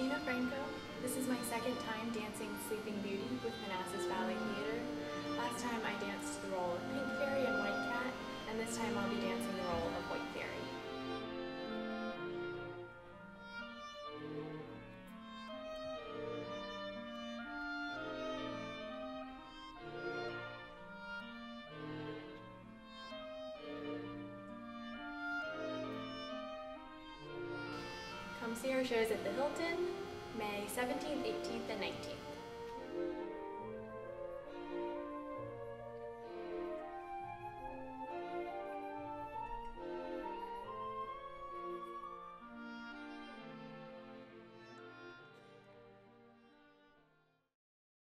Christina Franco. This is my second time dancing Sleeping Beauty with Manassas Ballet Theatre. Last time I danced the role of Pink Fairy and White Cat, and this time I'll be dancing see our shows at the Hylton, May 17th, 18th, and 19th.